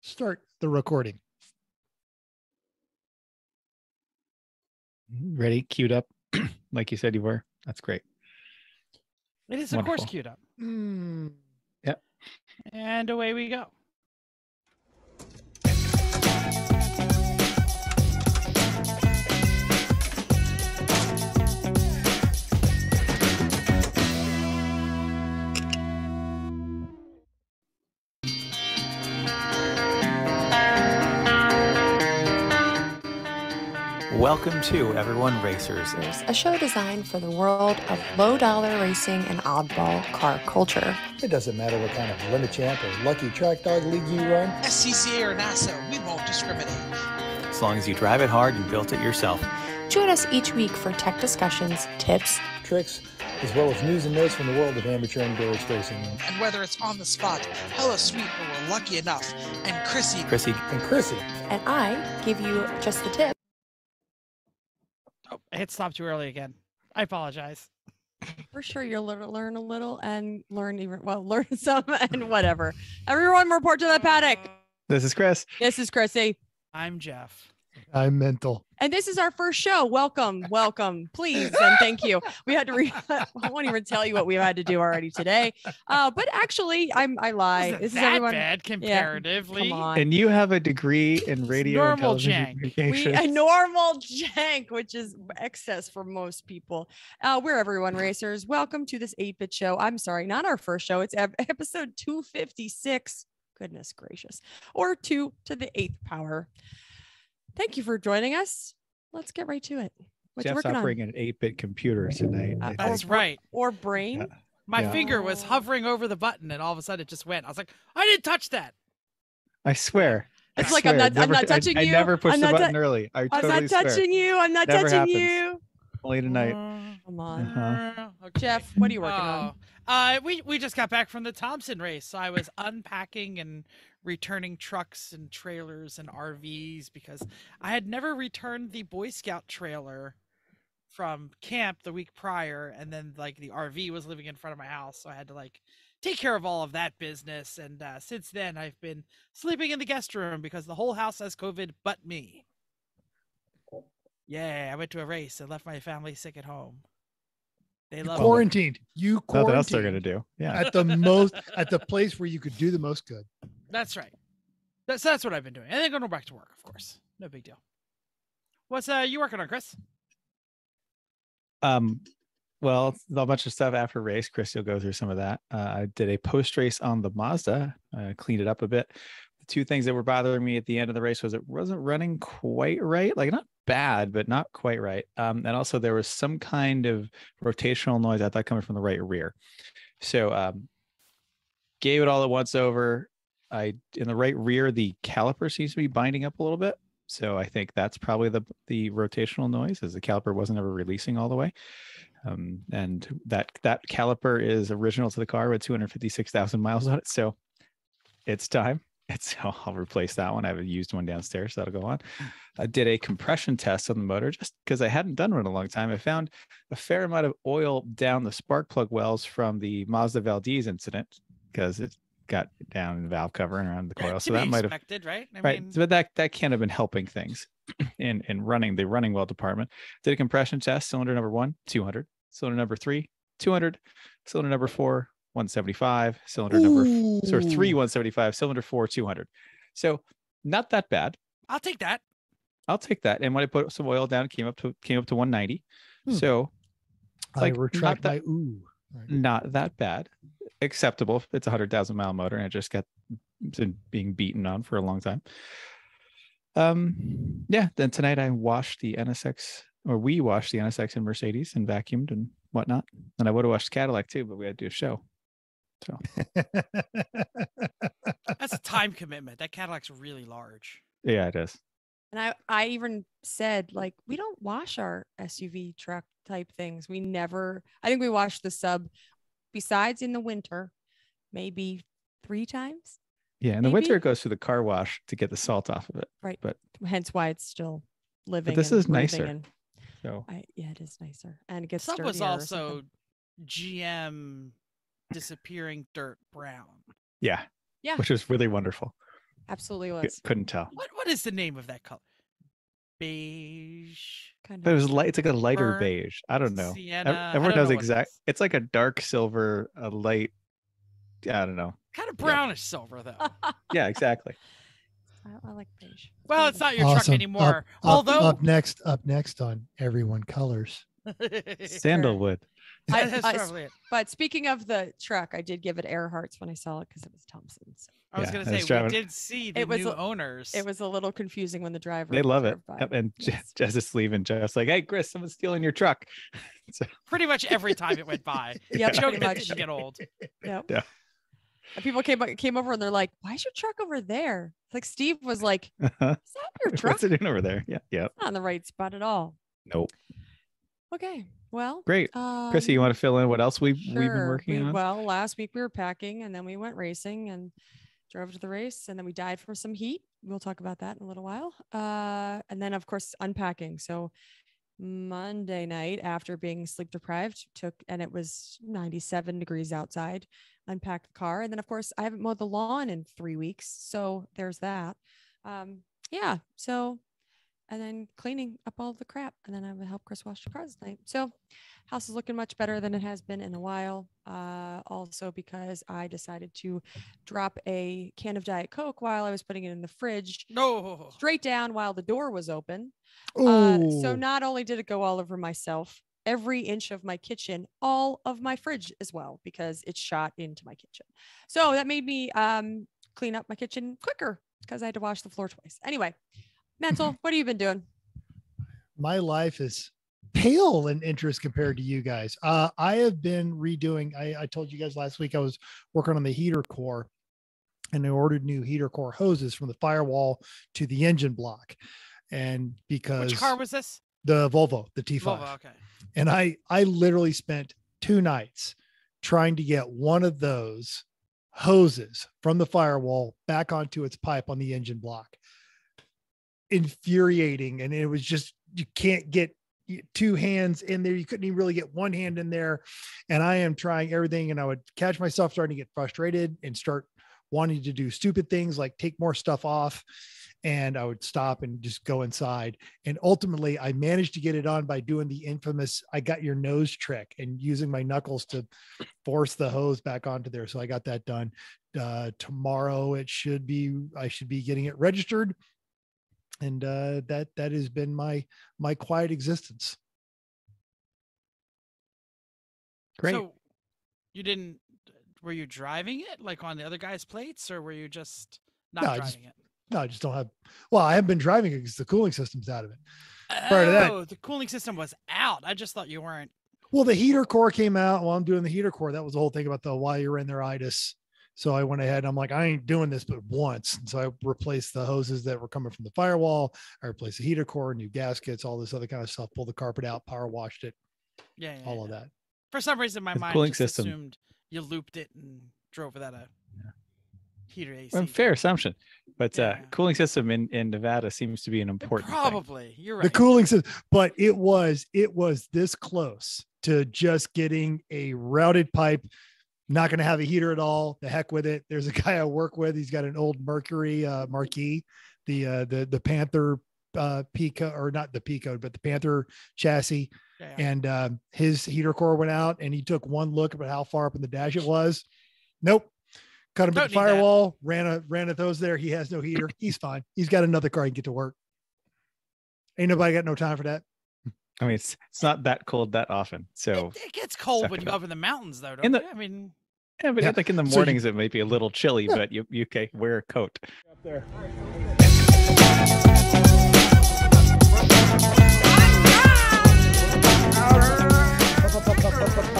start the recording. Ready? Queued up, like you said you were. That's great. It is, of course, queued up. Mm, And away we go. Welcome to Everyone Racers. Racers, a show designed for the world of low dollar racing and oddball car culture. It doesn't matter what kind of limit champ or lucky track dog league you run. SCCA or NASA, we won't discriminate. As long as you drive it hard and built it yourself. Join us each week for tech discussions, tips, Tricks, as well as news and notes from the world of amateur endurance racing. And whether it's on the spot, hella sweet, or we're lucky enough, and Chrissy, Chrissy, And Chrissy, and I give you just the tip. Oh, I hit stop too early again. I apologize. For sure, you'll learn a little and learn even well, learn some and whatever. Everyone, report to the paddock. This is Chris. This is Chrissy, I'm Jeff. I'm mental. and this is our first show. Welcome, welcome, please, and thank you. We had to re. I won't even tell you what we had to do already today. Uh, but actually, I'm I lie. Wasn't This is that everyone. bad comparatively. Come on. And you have a degree in radio and normal television jank. we communications. a normal jank, which is excess for most people. Uh, we're everyone racers. Welcome to this 8-bit show. I'm sorry, not our first show. It's episode 256. Goodness gracious. Or two to the eighth power. Thank you for joining us. Let's get right to it. What you Jeff's working on? an 8-bit computer tonight. Uh, That's right. Or brain? Yeah. My Yeah. finger was hovering over the button, and all of a sudden it just went. I was like, I didn't touch that. I swear. I It's like, I'm swear, not- I'm not touching I, you. I never pushed I'm the not tou- button early. I I'm totally not swear. touching you. I'm not Never touching happens. you. Only tonight. Uh, Come on. Uh-huh. okay. Jeff, what are you working on? Oh, Uh, we we just got back from the Thompson race, so I was unpacking and returning trucks and trailers and RVs because I had never returned the Boy Scout trailer from camp the week prior, and then like the RV was living in front of my house, so I had to like take care of all of that business. And uh, since then, I've been sleeping in the guest room because the whole house has COVID, but me. Yeah, I went to a race and left my family sick at home. They You love it. quarantined. You Nothing else they're quarantined gonna do. Yeah. at the most at the place where you could do the most good. That's right. That's that's what I've been doing. And then going back to work, of course. No big deal. What's uh you working on, Chris? Um, well, a bunch of stuff after race. Chris, you'll go through some of that. Uh, I did a post race on the Mazda, uh, cleaned it up a bit. The two things that were bothering me at the end of the race was it wasn't running quite right, like not bad, but not quite right. Um, and also there was some kind of rotational noise I thought coming from the right rear. So um, gave it all at once over. I in the right rear, the caliper seems to be binding up a little bit. So I think that's probably the the rotational noise, as the caliper wasn't ever releasing all the way. Um, and that that caliper is original to the car with 256,000 miles on it. So it's time. It's I'll replace that one. I have a used one downstairs that'll go on. I did a compression test on the motor just because I hadn't done one in a long time. I found a fair amount of oil down the spark plug wells from the Mazda Valdez incident because it got down in the valve cover and around the coil. So that might have expected, right? I right mean, but that that can't have been helping things in in running the running well department did a compression test cylinder number one 200 cylinder number three 200 cylinder number four 175 cylinder number f- so three 175 cylinder four 200 so not that bad I'll take that. i'll take that and when i put some oil down it came up to came up to 190 Hmm. so like, I retract that- my ooh. Right. not that bad acceptable it's a hundred thousand mile motor and it just got been being beaten on for a long time um yeah then tonight i washed the nsx or we washed the nsx in mercedes and vacuumed and whatnot and i would have washed cadillac too but we had to do a show so That's a time commitment. That Cadillac's really large. yeah it is And I, I even said, like, we don't wash our SUV truck type things. We never, I think we wash the sub, besides in the winter, maybe three times. yeah in the winter it goes through the car wash to get the salt off of it Right. But- hence why it's still living. this is nicer. And so I, yeah, it is nicer. And it gets Sub was also. GM disappearing dirt brown. yeah Yeah. which is really wonderful Absolutely C- couldn't tell. What what is the name of that color? Beige. Kind But it was light. It's like a lighter Burnt beige. I don't know. Sienna. Everyone don't knows know what it It's like a dark silver, a light. I don't know. Kind of brownish silver though. Yeah, exactly. I, I like beige. Well, it's not your truck Awesome. Up- anymore. Up, Although up next, up next on Everyone Colors. Sandalwood. I- That's probably it. But speaking of the truck, I did give it Earhart's when I saw it because it was Thompson's. I was Yeah, gonna say driving- we did see the It was new a- owners. It was a little confusing when the driver. They love it. Yep, And Je- Yes. Jess is leaving. Jeff's like, "Hey, Chris, someone's stealing your truck." so, pretty much every time it went by. yeah, Joke pretty much. didn't get old. Yep. Yeah. And people came came over and they're like, "Why is your truck over there?" Like Steve was like, "Is that your truck? what's it doing over there? Yeah, yeah. Not on the right spot at all." Nope. Okay. Well, Great. um, Chrissy, you want to fill in what else we've we've been working We- on? Well, last week we were packing and then we went racing and drove to the race and then we died from some heat. We'll talk about that in a little while. Uh, and then, of course, unpacking. So, Monday night, after being sleep deprived, took and it was 97 degrees outside, unpacked the car. And then, of course, I haven't mowed the lawn in three weeks. So, there's that. Um, yeah. So, and then cleaning up all the crap. And then I would help Chris wash the cars tonight. So, house is looking much better than it has been in a while. Uh, also because I decided to drop a can of Diet Coke while I was putting it in the fridge No. straight down while the door was open. Uh, so not only did it go all over myself, every inch of my kitchen, all of my fridge as well, because it shot into my kitchen. So that made me um, clean up my kitchen quicker because I had to wash the floor twice. Anyway, mental, what have you been doing? my life is pale in interest compared to you guys. Uh, I have been redoing. I, I told you guys last week I was working on the heater core, and I ordered new heater core hoses from the firewall to the engine block. And because Which car was this? the Volvo, the T5, Volvo. Okay. and I I literally spent two nights trying to get one of those hoses from the firewall back onto its pipe on the engine block. Infuriating, and it was just you can't get two hands in there. You couldn't even really get one hand in there. And I am trying everything, and I would catch myself starting to get frustrated and start wanting to do stupid things like take more stuff off. And I would stop and just go inside. And ultimately, I managed to get it on by doing the infamous I got your nose trick and using my knuckles to force the hose back onto there. So I got that done. Uh, tomorrow, it should be, I should be getting it registered. And uh, that that has been my my quiet existence. Great. So you didn't were you driving it like on the other guy's plates or were you just not No, I just- driving it? No, I just don't have. Well, I haven't been driving it because the cooling system's out of it. prior to that- Oh, the cooling system was out. I just thought you weren't. Well, the heater core came out while I'm doing the heater core. That was the whole thing about the why you're in there itis. So I went ahead and I'm like, I ain't doing this but once. And so I replaced the hoses that were coming from the firewall. I replaced the heater core, new gaskets, all this other kind of stuff, pulled the carpet out, power washed it, Yeah, yeah, all of that. For some reason, my The mind cooling just system. assumed you looped it and drove without a heater AC. Well, fair assumption, but uh, cooling system in in Nevada seems to be an important. thing. Probably. You're right. The cooling system, but it was it was this close to just getting a routed pipe. Not going to have a heater at all. The heck with it. There's a guy I work with. He's got an old Mercury uh, Marquis, the uh, the the Panther uh, Pico or not the Pico, but the Panther chassis. Yeah, yeah. and um, his heater core went out and he took one look about how far up in the dash it was nope cut him Don't at the need that. firewall ran a ran a those there he has no heater he's fine he's got another car he can get to work ain't nobody got no time for that I mean, it's it's not that cold that often. So it, it gets cold when you go up. up in the mountains, though. Don't In the- you? I mean, yeah, but yeah. like in the mornings, so you, it might be a little chilly, yeah. but you, you can wear a coat. Up there. Up, up,